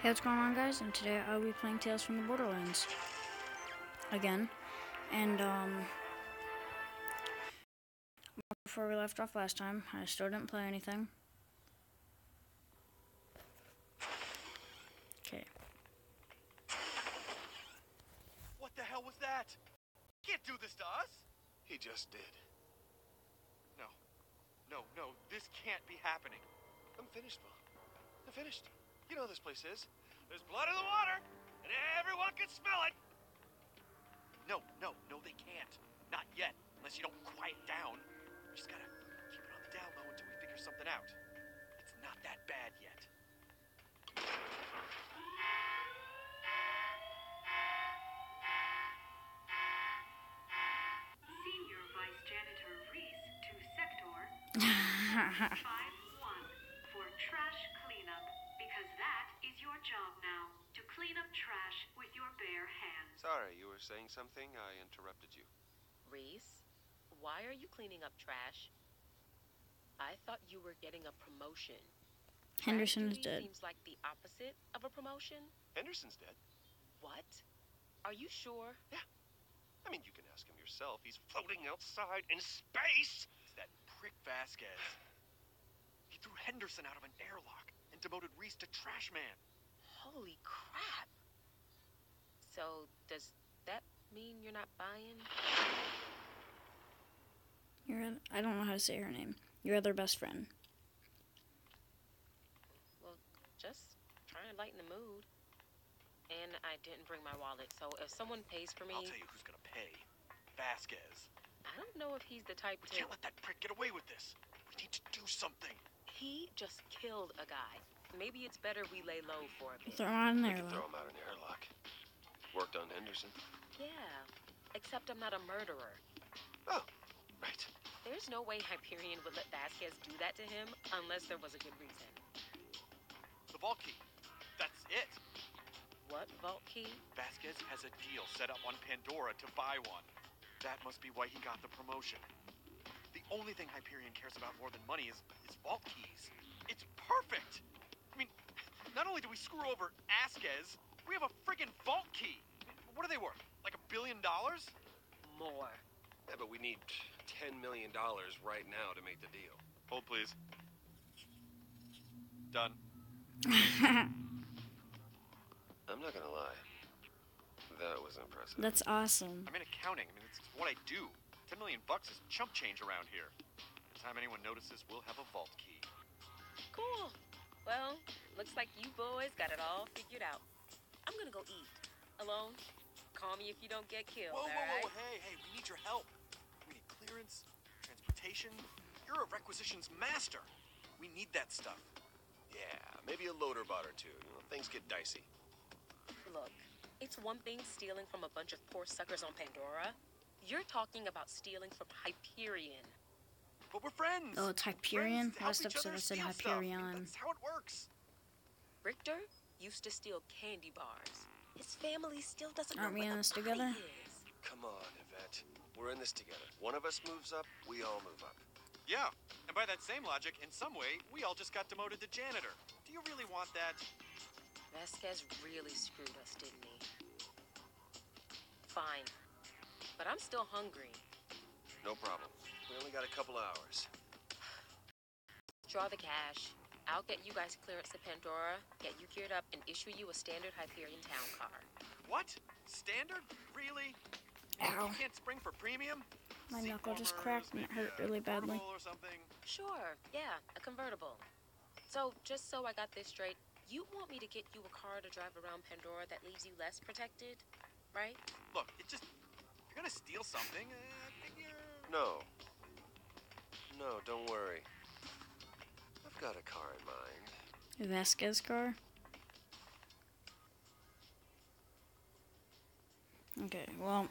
Hey, what's going on, guys? And today I'll be playing Tales from the Borderlands again. And um, before we left off last time, I still didn't play anything. Okay. What the hell was that? You can't do this to us. He just did. No, no, no. This can't be happening. I'm finished, Paul. I'm finished. You know how this place is. There's blood in the water, and everyone can smell it. No, no, no, they can't. Not yet, unless you don't quiet down. We just gotta keep it on the down low until we figure something out. It's not that bad yet. Senior Vice Janitor Rhys to Sector were saying something. I interrupted you. Rhys, why are you cleaning up trash? I thought you were getting a promotion. Trash Henderson is dead. Seems like the opposite of a promotion. Henderson's dead. What? Are you sure? Yeah. I mean, you can ask him yourself. He's floating outside in space. It's that prick Vasquez. He threw Henderson out of an airlock and demoted Rhys to trash man. Holy crap! So does that mean you're not buying? Your, I don't know how to say her name. Your other best friend. Well, just trying to lighten the mood. And I didn't bring my wallet, so if someone pays for me, I'll tell you who's gonna pay. Vasquez. I don't know if he's the type We to. can't let that prick get away with this. We need to do something. He just killed a guy. Maybe it's better we lay low for a bit. Throw her on We there. could throw him out in the airlock. Worked on Henderson. Yeah, except I'm not a murderer. Oh, right. There's no way Hyperion would let Vasquez do that to him unless there was a good reason. The vault key. That's it. What vault key? Vasquez has a deal set up on Pandora to buy one. That must be why he got the promotion. The only thing Hyperion cares about more than money is, is vault keys. It's perfect! I mean, not only do we screw over Vasquez, we have a friggin' vault key! What are they worth? Like a billion dollars? More. Yeah, but we need $10 million right now to make the deal. Hold, please. Done. I'm not gonna lie. That was impressive. That's awesome. I'm in accounting. I mean, it's what I do. Ten million bucks is chump change around here. By the time anyone notices, we'll have a vault key. Cool. Well, looks like you boys got it all figured out. I'm gonna go eat. Alone? Call me if you don't get killed, Whoa, whoa, alright? whoa, hey, hey, we need your help. We need clearance, transportation. You're a requisitions master. We need that stuff. Yeah, maybe a loader bot or two. You know, things get dicey. Look, it's one thing stealing from a bunch of poor suckers on Pandora. You're talking about stealing from Hyperion. But we're friends. Oh, it's Hyperion? Friends to help Last each episode other I said steal stuff. Hyperion. That's how it works. Richter used to steal candy bars. His family still doesn't Aren't know we where in this together? is. Come on, Yvette. We're in this together. One of us moves up, we all move up. Yeah, and by that same logic, in some way, we all just got demoted to janitor. Do you really want that? Vasquez really screwed us, didn't he? Fine. But I'm still hungry. No problem. We only got a couple hours. Draw the cash. I'll get you guys clearance to Pandora, get you geared up, and issue you a standard Hyperion town car. What? Standard? Really? Ow. You can't spring for premium? My Seat knuckle just cracked and it hurt really badly. Or something. Sure, yeah, a convertible. So, just so I got this straight, you want me to get you a car to drive around Pandora that leaves you less protected, right? Look, it just. If you're gonna steal something, uh, figure. No. No, don't worry. I've got a car in mind. Vasquez car? Okay, well,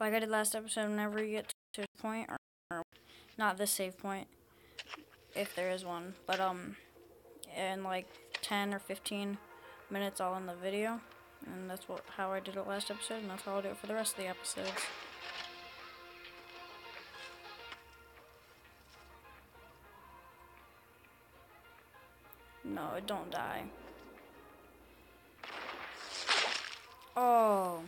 like I did last episode, whenever you get to a point, or, not this save point, if there is one, but um, in like 10 or 15 minutes, all in the video, and that's what how I did it last episode, and that's how I'll do it for the rest of the episodes. No, it don't die. Oh.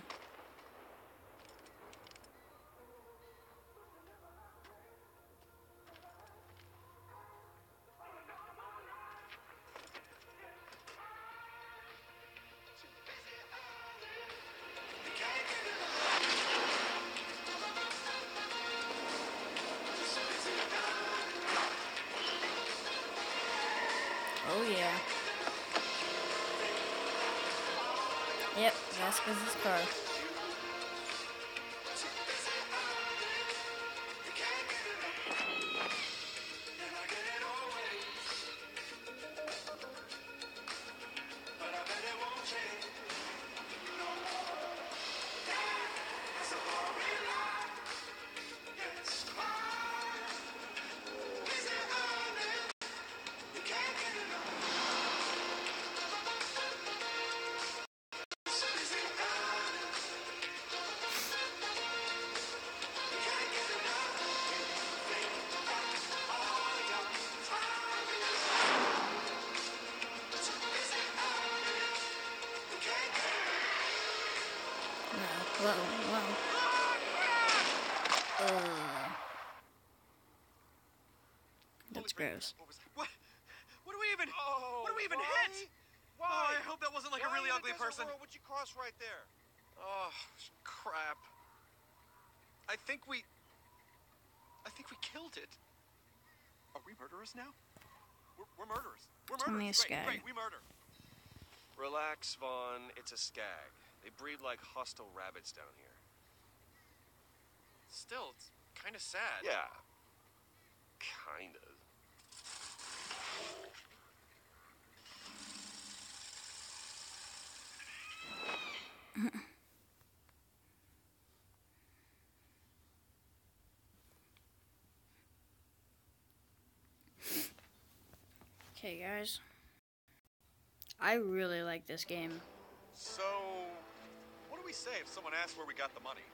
Aspas Store. Car. Whoa, whoa. Ugh. That's Holy- gross. What was What? What do we even? Oh, what do we even oh, why? hit? Why? Oh, I hope that wasn't like a really ugly person. world would you cross right there? Oh, crap. I think we. I think we killed it. Are we murderers now? We're, we're murderers. We're Tell me murderers. a Great, skag. great, we murder. Relax, Vaughn. It's a skag. They breed like hostile rabbits down here. Still, it's kind of sad. Yeah. Kinda. Okay, guys. I really like this game. So, what do we say if someone asks where we got the money?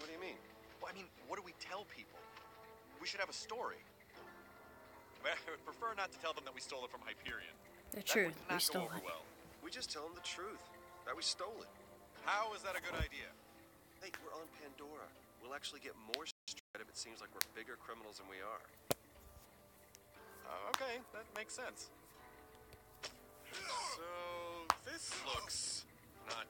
What do you mean? Well, I mean, what do we tell people? We should have a story. I would prefer not to tell them that we stole it from Hyperion. The That truth, would we not stole go over it. well. We just tell them the truth. That we stole it. How is that a good idea? Hey, we're on Pandora. We'll actually get more straight if it seems like we're bigger criminals than we are. Uh, okay, that makes sense. So this looks not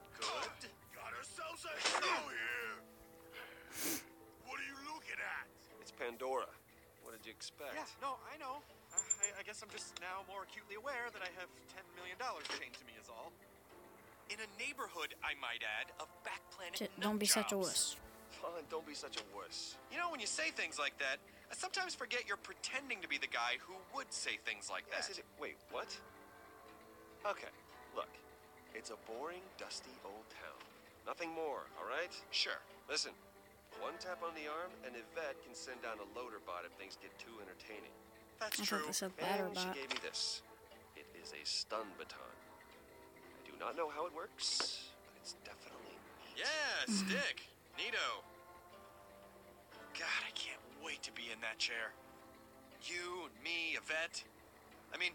expect? Yeah, no, I know. Uh, I, I guess I'm just now more acutely aware that I have ten million dollars chained to me is all. In a neighborhood, I might add, of back planet J- Don't be such a wuss. Fine, don't be such a wuss. You know, when you say things like that, I sometimes forget you're pretending to be the guy who would say things like Yes, that. it- wait, what? Okay, look. It's a boring, dusty old town. Nothing more, all right? Sure. Listen, one tap on the arm, and Yvette can send down a loader bot if things get too entertaining. That's I true. thought this said batter And she gave me this. It is a stun baton. I do not know how it works, but it's definitely neat. Yeah, stick. Neato. God, I can't wait to be in that chair. You, and me, Yvette. I mean,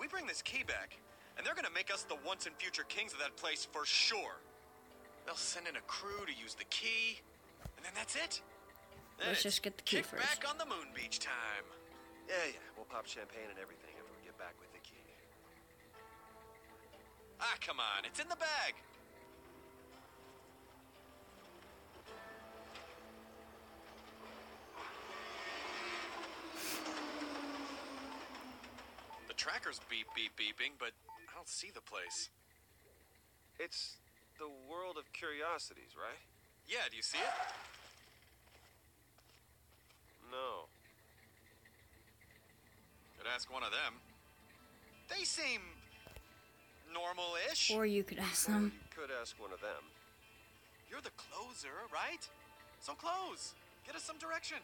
we bring this key back, and they're gonna make us the once and future kings of that place for sure. They'll send in a crew to use the key, and then that's it. Then Let's just get the key kick first. back on the moon beach time. Yeah, yeah, we'll pop champagne and everything after we get back with the key. Ah, come on, it's in the bag. The tracker's beep beep beeping, but I don't see the place. It's the world of curiosities, right? Yeah, do you see it? No. Could ask one of them. They seem normal-ish. Or you could ask them. You could ask one of them. You're the closer, right? So close. Get us some direction.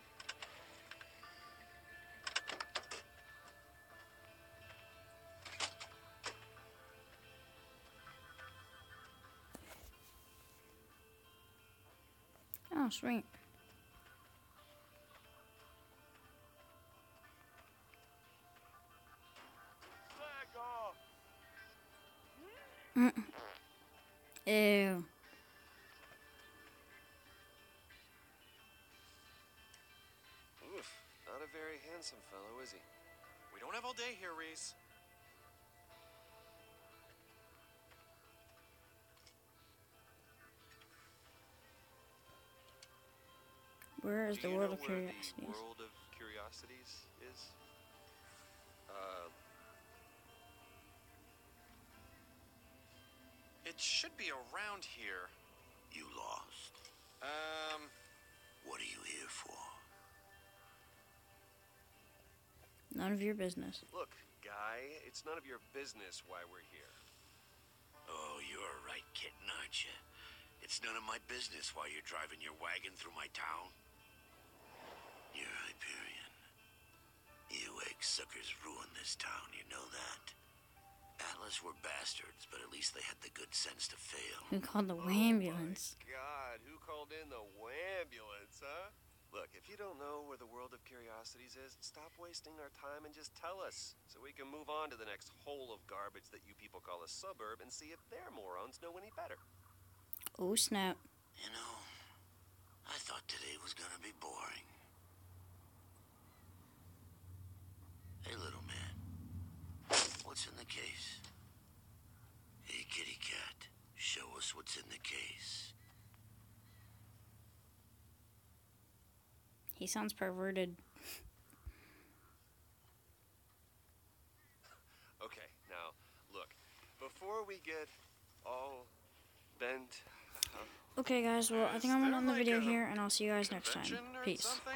stream. Mm. Ew. Oof, not a very handsome fellow, is he? We don't have all day here, Rhys. Where is Do the you world know of where curiosities? The world of curiosities is. Uh, It should be around here. You lost. Um, What are you here for? None of your business. look, guy, it's none of your business why we're here. Oh, you're a right kitten, aren't you? It's none of my business why you're driving your wagon through my town. You suckers ruined this town, you know that? Atlas were bastards, but at least they had the good sense to fail. Who called the Oh ambulance? my God, who called in the ambulance, huh? Look, if you don't know where the world of curiosities is, stop wasting our time and just tell us, so we can move on to the next hole of garbage that you people call a suburb and see if their morons know any better. Oh snap! You know, I thought today was gonna be boring. Hey, little man. What's in the case? Hey, kitty cat. Show us what's in the case. He sounds perverted. Okay, now, look, before we get all bent. Uh, okay, guys. Well, I think I'm gonna there end the video here, and I'll see you guys next time. Peace. something?